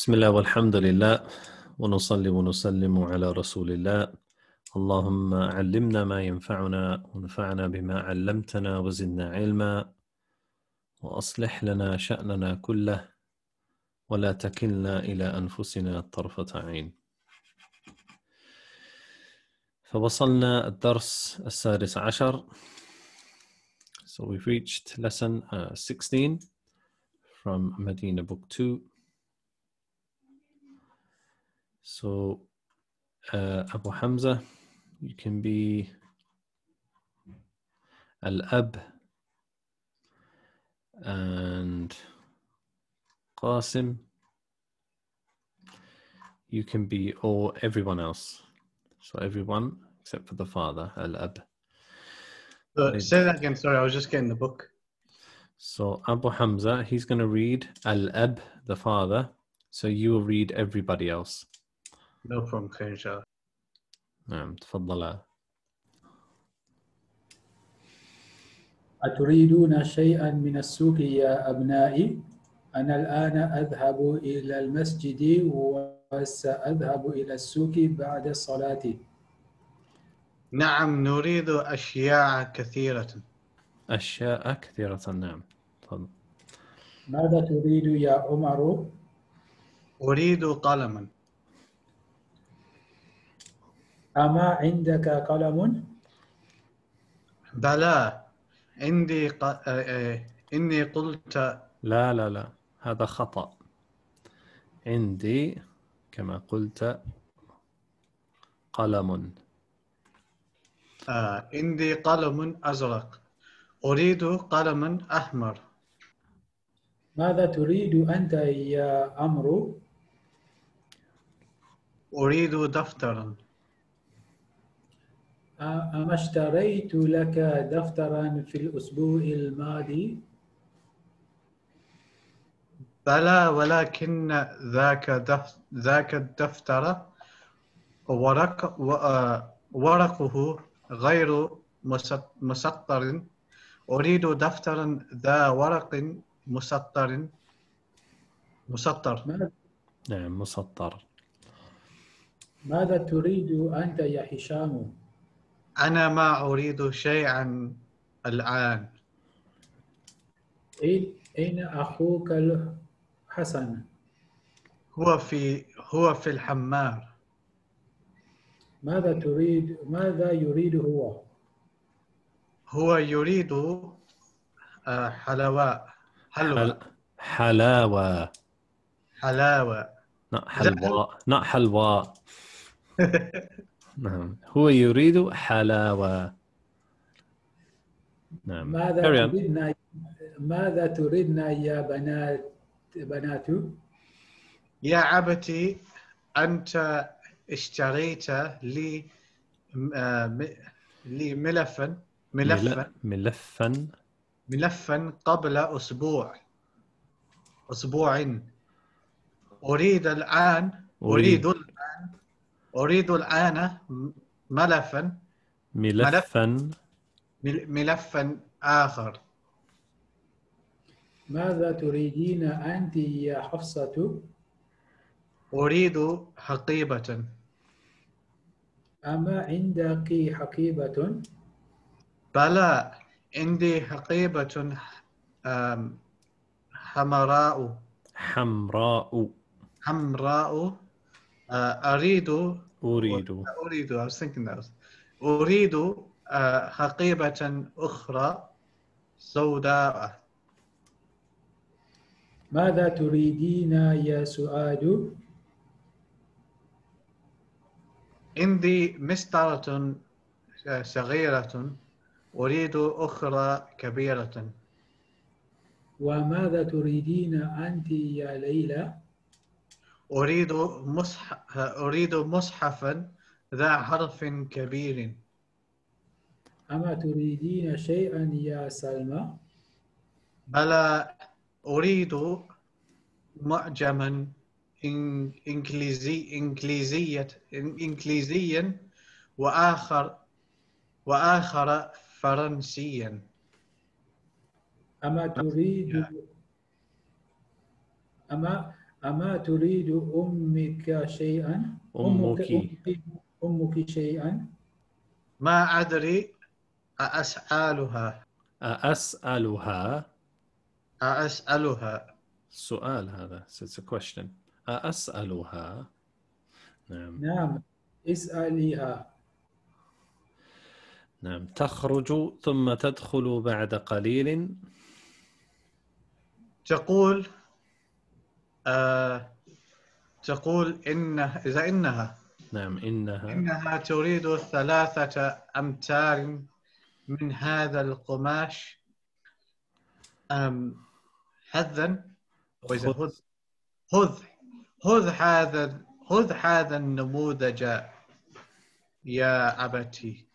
بسم الله والحمد لله ونصلي ونسلم على رسول الله. اللهم علمنا ما ينفعنا وانفعنا بما علمتنا وزدنا علما وأصلح لنا شأننا كله ولا تكلنا إلى أنفسنا طرفة عين. فوصلنا الدرس السادس عشر. So we've reached lesson uh, 16 from Medina book 2 So, uh, Abu Hamza, you can be Al Ab and Qasim, you can be or everyone else. So, everyone except for the father, Al Ab. Uh, say that again. Sorry, I was just getting the book. So, Abu Hamza, he's going to read Al Ab, the father. So, you will read everybody else. No problem, خير إن شاء الله. نعم تفضلا أتريدون شيئا من السوق يا أبنائي؟ أنا الآن أذهب إلى المسجد وسأذهب إلى السوق بعد الصلاة نعم نريد أشياء كثيرة. أشياء كثيرة نعم تفضل ماذا تريد يا عمر؟ أريد قلما. أما عندك قلم؟ بلى عندي ق... آه، آه، إني قلت لا لا لا هذا خطأ عندي كما قلت قلم آه، عندي قلم أزرق. أريد قلما أحمر. ماذا تريد أنت يا عمرو؟ أريد دفترا. أما اشتريت لك دفترا في الأسبوع الماضي؟ بلى ولكن ذاك دف... ذاك الدفتر ورق ورقه غير مسط- مسطر. أريد دفترا ذا ورق مسطر. مسطر. نعم مسطر. ماذا تريد أنت يا هشام؟ أنا ما أريد شيئا الآن. أين أخوك حسن؟ هو في هو في الحمام ماذا تريد ماذا يريد هو؟ هو يريد آه، حلواء حلوى حل... حلاوة. حلاوة. لا حلواء لا حلواء نعم. هو يريد حلاوة. نعم. ماذا. تريدنا ماذا تريدنا يا بنات بنات؟ يا عبتي أنت اشتريت لي آه، م- لي ملفا ملفا مل- ملفا ملفا قبل أسبوع. أسبوع أريد الآن أريد. الآن أريد الآن ملفا ملفا. مل- ملفا آخر. ماذا تريدين أنت يا حفصة؟ أريد حقيبة. أما عندك حقيبة؟ بلى عندي حقيبة حمراء. حمراء. حمراء. أريد أريد. أريد I was thinking that. was- أريد آه، حقيبة أخرى سوداء. ماذا تريدين يا سعاد؟ عندي مسطرة آه، صغيرة. أريد أخرى كبيرة. وماذا تريدين أنت يا ليلى؟ أريد مصحف أريد مصحفا ذا حرف كبير. أما تريدين شيئا يا سلمى؟ بلى أريد معجما إن- إنجليزي إنجليزية إن- إنجليزيا وآخر وآخر فرنسيا. أما تريد أما أما تريد أمك شيئا؟ أمك. أمك, أمك شيئا؟ ما أدري. أسألها أسألها أسألها سؤال هذا. So it's a question. أسألها نعم. نعم. اسأليها. نعم. تخرج ثم تدخل بعد قليل. تقول آه تقول إن إذا إنها نعم إنها إنها تريد ثلاثة أمتار من هذا القماش أم حذا وإذا خذ. خذ خذ خذ هذا خذ هذا النموذج يا أبتي.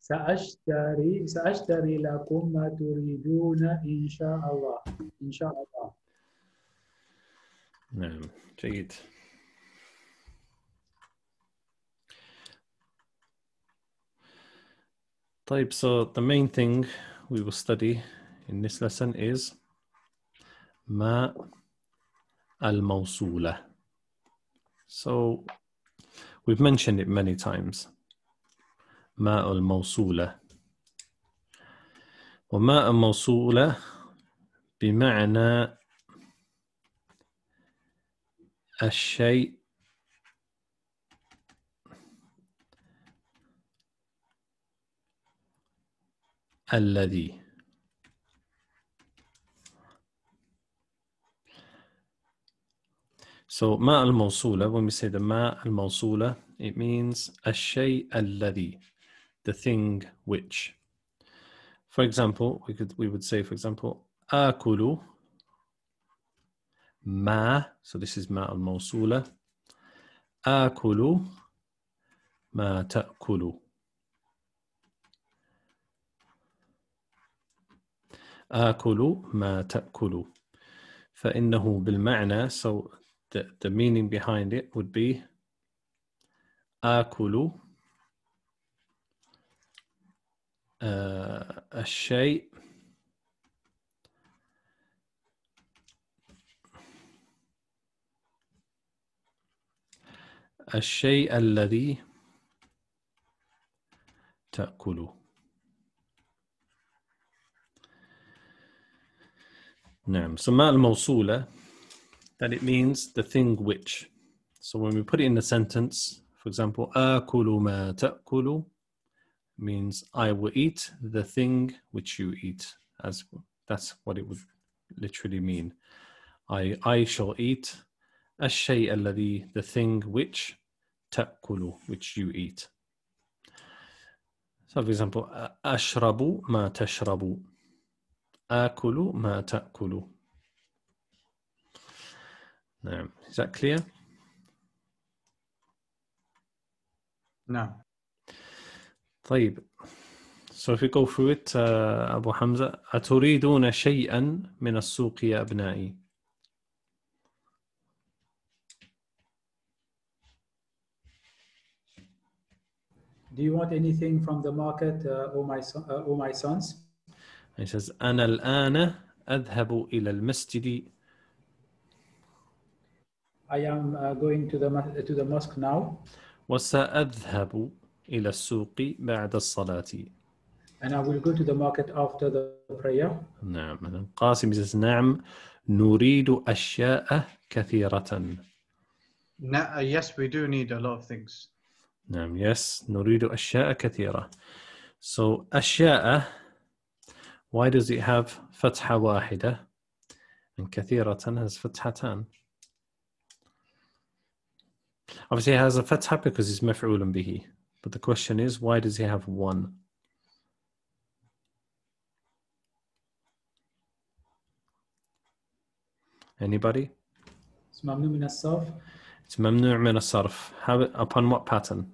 سأشتري سأشتري لكم ما تريدون إن شاء الله. إن شاء الله. نعم جيد طيب so the main thing we will study in this lesson is ما الموصولة so we've mentioned it many times ماء الموصولة وماء موصولة بمعنى الشيء الذي So ماء الموصولة when we say the ماء الموصولة it means الشيء الذي the thing which for example we could we would say for example آكل ما so this is ماء الموصولة آكل ما تأكل آكل ما تأكل فإنه بالمعنى so the, the meaning behind it would be آكل آه الشيء الشيء الذي تأكله نعم so ماء الموصولة that it means the thing which so when we put it in a sentence for example آكل ما تأكل means I will eat the thing which you eat as that's what it would literally mean I I shall eat الشيء الذي the thing which تأكل which you eat. So for example أشرب ما تشرب آكل ما تأكل نعم. Is that clear? نعم. طيب. So if we go through it uh, أبو حمزة أتريدون شيئا من السوق يا أبنائي؟ Do you want anything from the market, uh, oh my son, uh, oh my sons? He says أنا الآن أذهب إلى المسجد I am uh, going to the ma- to the mosque now, وسأذهب إلى السوق بعد الصلاة and I will go to the market after the prayer. نعم مثلا قاسم says نعم نريد أشياء كثيرة Na- yes, we do need a lot of things. نعم yes نريد أشياء كثيرة so أشياء why does it have فتحة واحدة and كثيرة has فتحتان obviously it has a فتحة because it's مفعول به but the question is why does he have one anybody It's ممنوع من الصرف. it's ممنوع من الصرف How, upon what pattern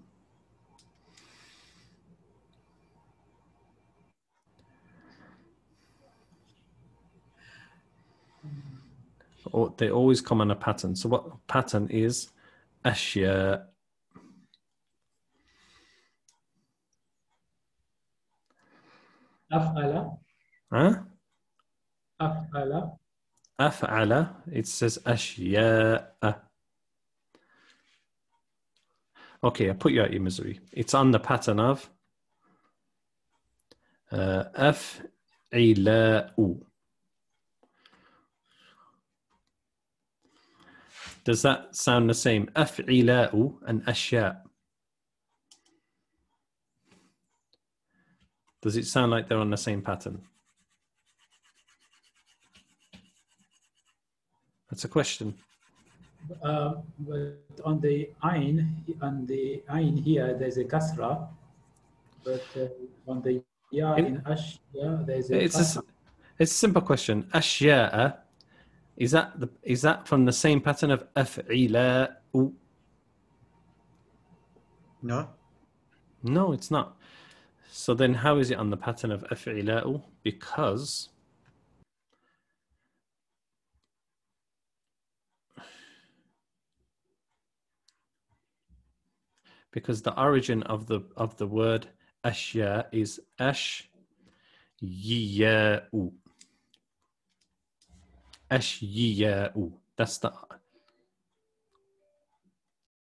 or they always come on a pattern. So what pattern is أشياء أفعل ها أفعل أفعل, it says أشياء. Okay, I put you out of your misery. It's on the pattern of uh, أفعلاء. Does that sound the same? أفعلاء and أشياء. Does it sound like they're on the same pattern? That's a question. Uh, but on the ain, on the ain here, there's a kasra, but uh, on the ya In- in ashya, there's a It's a, s- fatha. it's a simple question. أشياء is that the, is that from the same pattern of أفعلاء? No. No, it's not. So then how is it on the pattern of أفعلاء? Because because the origin of the of the word ashya is ash yiya'u. SJO. Desta